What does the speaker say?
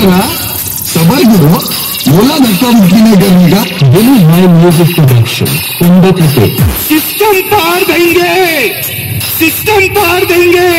Sera, Sabarguru, Mola.com गिनेगा दिल है म्यूजिक प्रोडक्शन कुंभक से सिस्टम पार देंगे सिस्टम पार देंगे